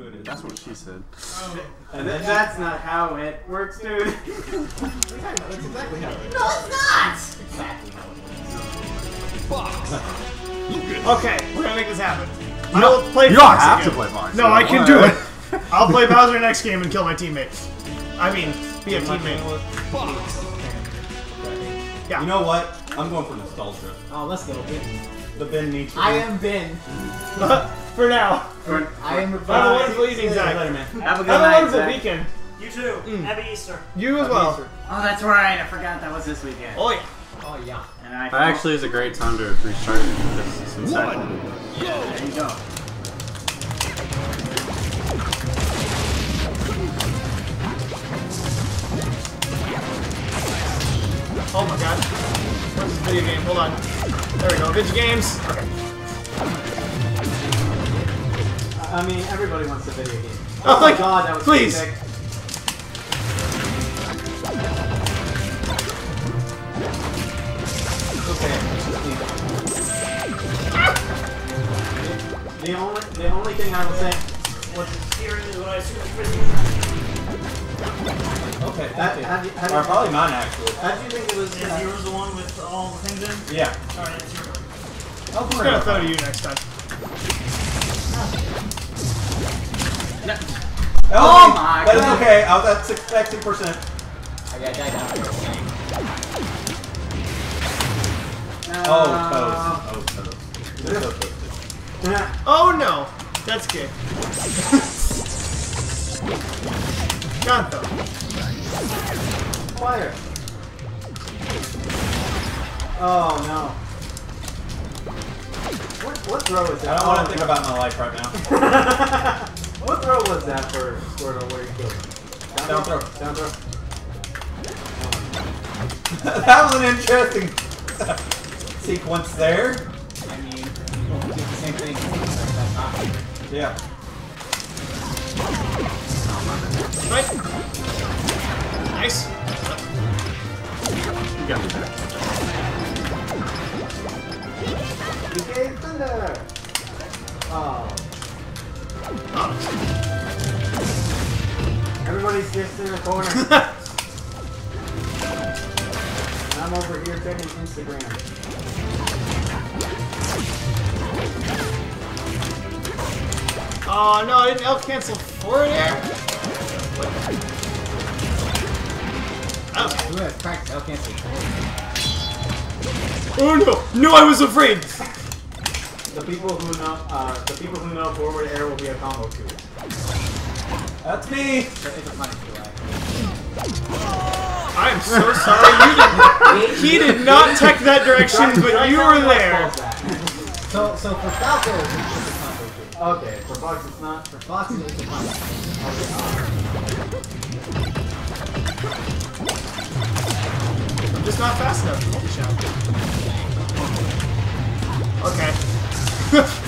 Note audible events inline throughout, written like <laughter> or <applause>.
who it is. That's what she said. Oh. And then That's not how it works, dude. That's exactly how it works. No, it's not! Exactly how it works Okay, we're gonna make this happen. I will play You don't Fox have again. to play Fox. No, I can do it. I'll play Bowser next game and kill my teammate. I mean, be a teammate. Yeah. You know what? I'm going for nostalgia. Oh, let's go, Ben. The Ben needs to I be- am Ben. <laughs> For now. I am Have a wonderful evening, Zach. Have a good Have a wonderful Zach. weekend. You too. Mm. Happy Easter. You as well. Oh, that's right. I forgot that was this weekend. Oh yeah. Oh, yeah. And I That actually is a great time to restart it. Because since I- there you go. Oh my god. Where's this video game? Hold on. There we go. Video games. Okay. I mean, everybody wants a video game. Oh, <laughs> Oh, my god, that was please. sick. Okay. The only, the only thing I will say, What's here is what I assume is. Okay, how, thank you. how, do you- how, do Or probably mine, actually. how do you think it was? Is yours the one with all the things in? Yeah. Alright, it's yours. Oh, I'm just gonna throw to you next time. Oh my That is God. okay. I was at six- at 60%. I got died out. Oh, Uh, toast. Oh, toast. They're so toasted. Oh no. That's gay. <laughs> Kanto. Fire. Oh no. What, what throw is that? I don't want to think about my life right now. <laughs> What throw was that for Squirtle where you killed him? Down throw. Down throw. <laughs> that was an interesting <laughs> sequence there. I mean, you did the same thing. Yeah. Right. Nice. You got me back. DK Thunder! Oh. Everybody's just in a corner. I'm over here checking Instagram. Oh no, I didn't L cancel forward air. Who has practiced L cancel? Oh no! No, I was afraid. The people who know, uh, the people who know forward air will be a combo too. That's me. It's a punish I'm so sorry. You did. <laughs> He did not tech that direction, but you were there. So, so for Falco, it's just a combo too. Okay, for Fox it's not. For Fox, it's a punish. I'm just not fast enough. to multi-shot. Okay. <laughs>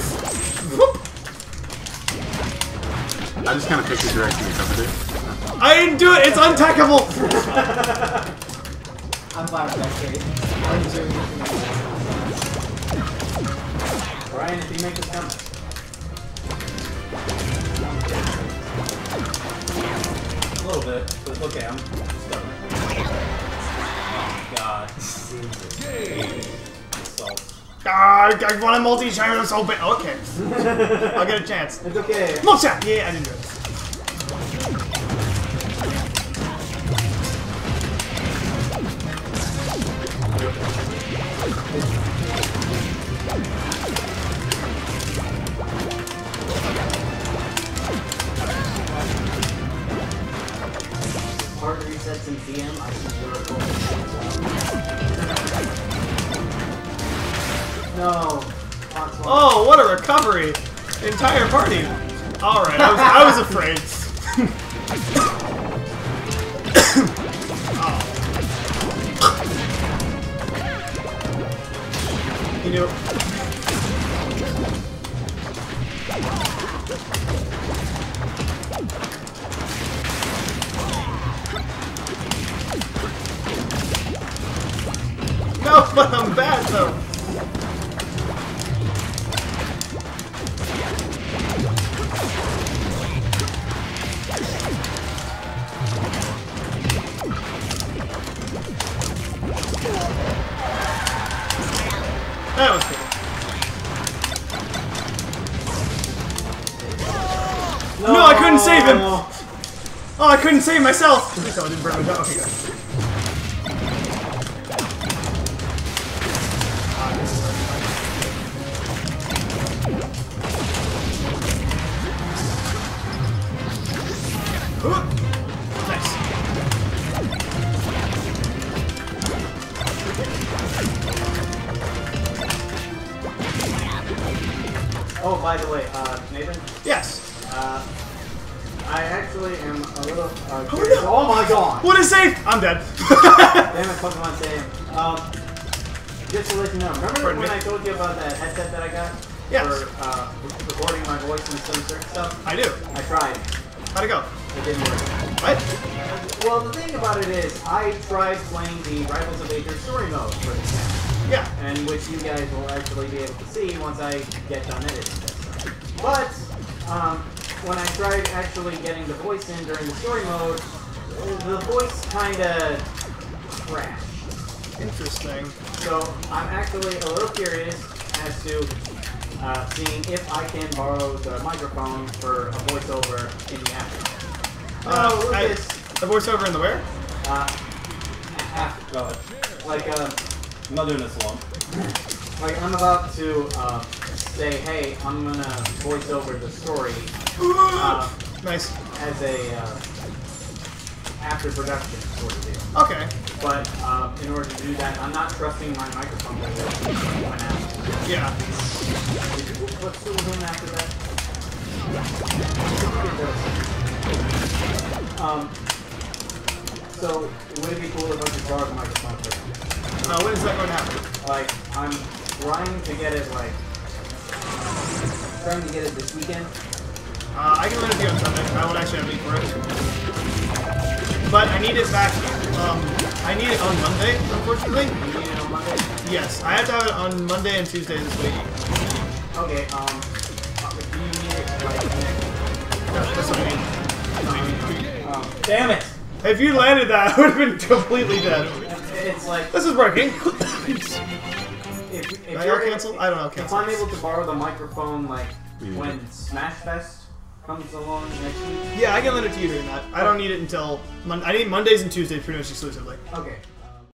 I just kind of picked the direction you covered it. I didn't do it. It's untechable! <laughs> I'm fine with that trade. I'm doing it. Brian, if you make this come. A little bit, but okay. I'm stubborn. Oh, God. Salt. Ah, I want a multi-shot so bad. Okay. I'll get a chance. It's okay. Multi-shot. Yeah, I didn't do it. No. Oh, what a recovery! Entire party. All right, I was, I was afraid. oh. <laughs> You know. No, <laughs> but I'm bad though. That was cool. No, no I couldn't save him! Oh, I couldn't save myself! At least I didn't burn my Okay, good. Oh, by the way, uh, Nathan, Yes. uh, I actually am a little. Uh, Oh, no. oh my god! What is safe? I'm dead. <laughs> <laughs> Damn it, Pokemon Stadium. Um, just to let you know, remember Pardon when me? I told you about that headset that I got? Yes. For uh, recording my voice and some certain stuff? I do. I tried. How'd it go? It didn't work. What? Well, the thing about it is, I tried playing the Rivals of Aether story mode for this game, Yeah. And which you guys will actually be able to see once I get done editing this. But, um, when I tried actually getting the voice in during the story mode, the voice kinda crashed. Interesting. So I'm actually a little curious as to uh, seeing if I can borrow the microphone for a voiceover in the. Uh, Oh, look I- The voiceover in the where? Uh, after, like, uh, I'm not doing this alone. like I'm about to uh, say, hey, I'm gonna voice over the story uh, Nice. as a uh, after production sort of deal. Okay. But uh, in order to do that, I'm not trusting my microphone to work when asked. Yeah. What's still doing after that? Um, so, would it be cool if I could borrow the microphone Uh, when is that going to happen? Like, I'm trying to get it, like, trying to get it this weekend. Uh, I can let it be on Sunday. I won't actually have need for it. But I need it back. Um, I need it on Monday, unfortunately. You need it on Monday? Yes, I have to have it on Monday and Tuesday this week. Okay, um, uh, do you need it, like, next That's, what I need. um, Damn it! If you landed that, <laughs> I would have been completely dead. It's like, This is working. <coughs> if, if Did I you're all cancel? I don't know. If Cancel. I'm able to borrow the microphone, like, Yeah. when Smash Fest comes along next week, Yeah, I can lend it to you during that. I don't need it until Mon- I need Mondays and Tuesdays pretty much exclusively. okay.